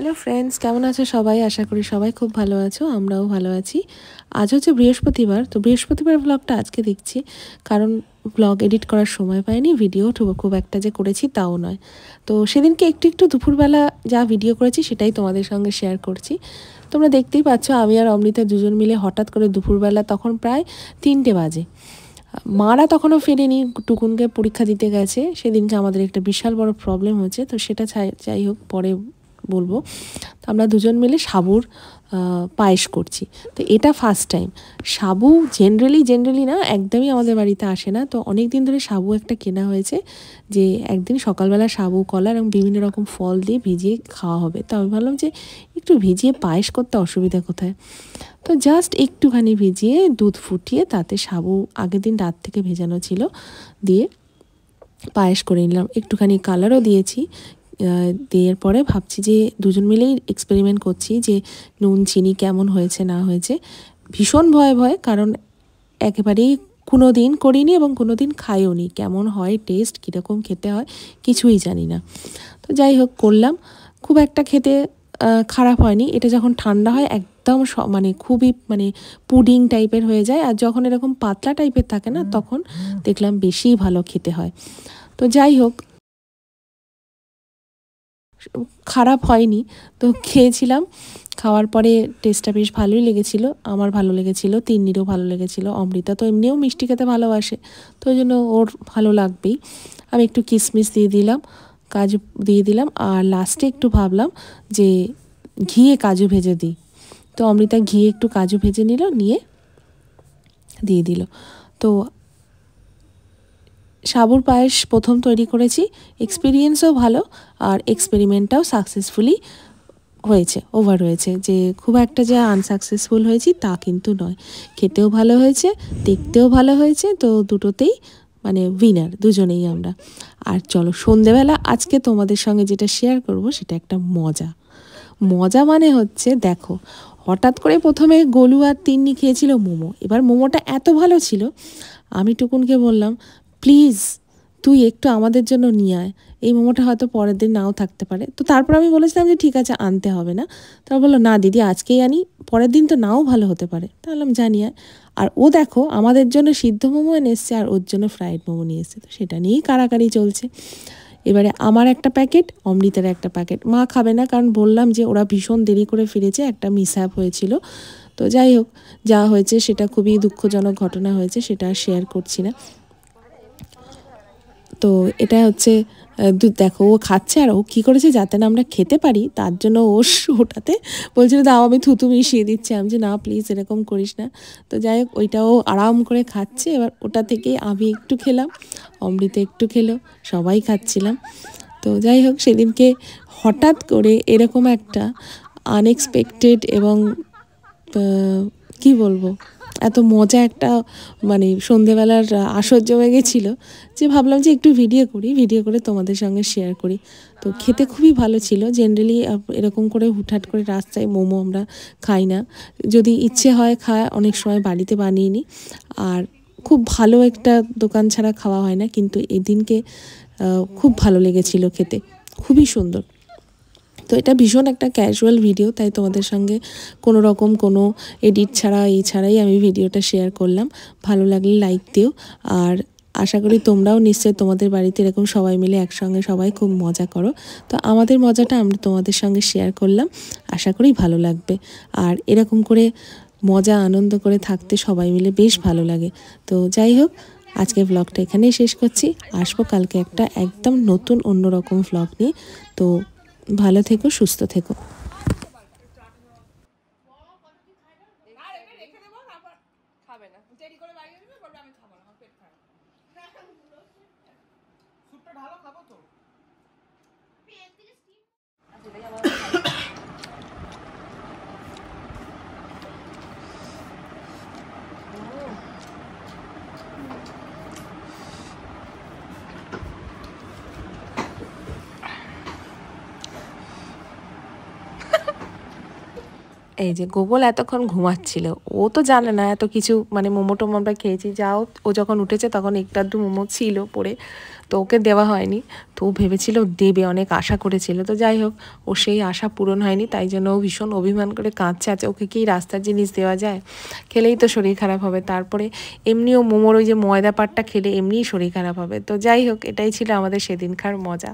Hello friends কেমন আছো সবাই? আশা করি সবাই খুব ভালো আছো, আমরাও ভালো আছি। আজ হচ্ছে বৃহস্পতিবার, তো বৃহস্পতিবার ব্লগটা আজকে দেখছি। কারণ ব্লগ এডিট করার সময় পাইনি ভিডিও খুব একটা যে করেছি তাও নয়। তো সেদিনকে একটু একটু দুপুরবেলা যা ভিডিও করেছি সেটাই তোমাদের সঙ্গে শেয়ার করছি। তোমরা দেখতেই পাচ্ছ, আমি আর অমৃতা দুজন মিলে হঠাৎ করে দুপুরবেলা তখন প্রায় তিনটে বাজে। মারা তখনও ফেরেনি, টুকুনকে পরীক্ষা দিতে গেছে। সেদিনকে আমাদের একটা বিশাল বড় প্রবলেম হয়েছে, তো সেটা যাই হোক, পরে বলব। তো আমরা দুজন মিলে সাবুর পায়েস করছি। তো এটা ফার্স্ট টাইম সাবু জেনারেলি জেনারেলি না, একদমই আমাদের বাড়িতে আসে না। তো অনেক দিন ধরে সাবু একটা কেনা হয়েছে যে একদিন সকালবেলা সাবু, কলা এবং বিভিন্ন রকম ফল দিয়ে ভিজিয়ে খাওয়া হবে। তো আমি ভাবলাম যে একটু ভিজিয়ে পায়েস করতে অসুবিধা কোথায়? তো জাস্ট একটুখানি ভিজিয়ে দুধ ফুটিয়ে তাতে সাবু আগের দিন রাত থেকে ভেজানো ছিল, দিয়ে পায়েস করে নিলাম। একটুখানি কালারও দিয়েছি। দেওয়ার পরে ভাবছি যে দুজন মিলেই এক্সপেরিমেন্ট করছি যে নুন চিনি কেমন হয়েছে না হয়েছে। ভীষণ ভয় ভয় কারণ একেবারেই কোনো দিন করিনি এবং কোনো দিন খাইও নি কেমন হয় টেস্ট কীরকম খেতে হয় কিছুই জানি না। তো যাই হোক করলাম। খুব একটা খেতে খারাপ হয়নি। এটা যখন ঠান্ডা হয় একদম মানে খুবই মানে পুডিং টাইপের হয়ে যায়। আর যখন এরকম পাতলা টাইপের থাকে না তখন দেখলাম বেশি ভালো খেতে হয়। তো যাই হোক খারাপ হয়নি। তো খেয়েছিলাম। খাওয়ার পরে টেস্টটা বেশ ভালোই লেগেছিল। আমার ভালো লেগেছিল, তিন্নিরও ভালো লেগেছিল, অমৃতা তো এমনিও মিষ্টি খেতে ভালোবাসে। তো ওই জন্য ওর ভালো লাগবেই। আমি একটু কিশমিশ দিয়ে দিলাম, কাজু দিয়ে দিলাম, আর লাস্টে একটু ভাবলাম যে ঘিয়ে কাজু ভেজে দিই। তো অমৃতা ঘিয়ে একটু কাজু ভেজে নিল, নিয়ে দিয়ে দিল। তো সাবুর পায়েস প্রথম তৈরি করেছি। এক্সপিরিয়েন্সও ভালো আর এক্সপেরিমেন্টটাও সাকসেসফুলি হয়েছে ওভার হয়েছে। যে খুব একটা যে আনসাকসেসফুল হয়েছি তা কিন্তু নয়। খেতেও ভালো হয়েছে, দেখতেও ভালো হয়েছে, তো দুটোতেই মানে উইনার দুজনেই আমরা। আর চলো, সন্ধেবেলা আজকে তোমাদের সঙ্গে যেটা শেয়ার করব সেটা একটা মজা। মজা মানে হচ্ছে, দেখো, হঠাৎ করে প্রথমে গোলু আর তিন্নি খেয়েছিল মোমো। এবার মোমোটা এত ভালো ছিল, আমি টুকুনকে বললাম প্লিজ, তুই একটু আমাদের জন্য নিয়ে আয়। এই মোমোটা হয়তো পরের দিন নাও থাকতে পারে। তো তারপর আমি বলেছিলাম যে, ঠিক আছে, আনতে হবে না। তারপর বলল, না দিদি, আজকেই আনি। পরের দিন তো নাও ভালো হতে পারে। তাহলে আমি জানি আর। ও দেখো, আমাদের জন্য সিদ্ধ মোমো এনে এসছে আর ওর জন্য ফ্রাইড মোমো নিয়ে এসছে। তো সেটা নিয়েই কারাকারি চলছে। এবারে আমার একটা প্যাকেট, অমৃতের একটা প্যাকেট। মা খাবে না, কারণ বললাম যে, ওরা ভীষণ দেরি করে ফিরেছে। একটা মিস হয়েছিল। তো যাই হোক, যা হয়েছে সেটা খুবই দুঃখজনক ঘটনা হয়েছে, সেটা শেয়ার করছি না। তো এটা হচ্ছে দেখো, ও খাচ্ছে আর ও কী করেছে যাতে না আমরা খেতে পারি, তার জন্য ও ওটাতে বলছিল, দাও, আমি থুতু মিশিয়ে দিচ্ছি। আমি যে, না প্লিজ এরকম করিস না। তো যাই হোক, ওইটাও আরাম করে খাচ্ছে। এবার ওটা থেকেই আমি একটু খেলাম, অমৃত একটু খেলো, সবাই খাচ্ছিলাম। তো যাই হোক, সেদিনকে হঠাৎ করে এরকম একটা আনএক্সপেক্টেড এবং কি বলব? এত মজা একটা মানে সন্ধেবেলার আসর জমে গেছিল যে ভাবলাম যে একটু ভিডিও করি ভিডিও করে তোমাদের সঙ্গে শেয়ার করি। তো খেতে খুবই ভালো ছিল। জেনারেলি এরকম করে হুটহাট করে রাস্তায় মোমো আমরা খাই না। যদি ইচ্ছে হয় খায়, অনেক সময় বাড়িতে বানিয়ে নিই আর খুব ভালো একটা দোকান ছাড়া খাওয়া হয় না, কিন্তু এদিনকে খুব ভালো লেগেছিল খেতে। খুবই সুন্দর। তো এটা ভীষণ একটা ক্যাজুয়াল ভিডিও তাই তোমাদের সঙ্গে কোনো রকম কোনো এডিট ছাড়া, এই ছাড়াই আমি ভিডিওটা শেয়ার করলাম। ভালো লাগলে লাইক দিও। আর আশা করি তোমরাও নিশ্চয়ই তোমাদের বাড়িতে এরকম সবাই মিলে একসঙ্গে সবাই খুব মজা করো। তো আমাদের মজাটা আমরা তোমাদের সঙ্গে শেয়ার করলাম। আশা করি ভালো লাগবে। আর এরকম করে মজা, আনন্দ করে থাকতে সবাই মিলে বেশ ভালো লাগে। তো যাই হোক আজকে ব্লগটা এখানেই শেষ করছি। আসব কালকে একটা একদম নতুন, অন্যরকম ব্লগ নিয়ে। তো ভালো থেকো সুস্থ থেকো। ভালো খাব তো? এই যে গোগল এতক্ষণ ঘুমাচ্ছিল, ও তো জানে না এত কিছু মানে মোমো টোমো আমরা খেয়েছি, যাও, ও যখন উঠেছে তখন একটু আধটু মোমো ছিল পরে তো ওকে দেওয়া হয়নি, তো ও ভেবেছিল দেবে, অনেক আশা করেছিল, তো যাই হোক, ও সেই আশা পূরণ হয়নি, তাই জন্য ও ভীষণ অভিমান করে কাঁদছে আছে ওকে কি রাস্তার জিনিস দেওয়া যায়? খেলেই তো শরীর খারাপ হবে, তারপরে এমনিও মোমোর ওই যে ময়দা পাটটা খেলে এমনিই শরীর খারাপ হবে, তো যাই হোক, এটাই ছিল আমাদের সেদিনকার মজা।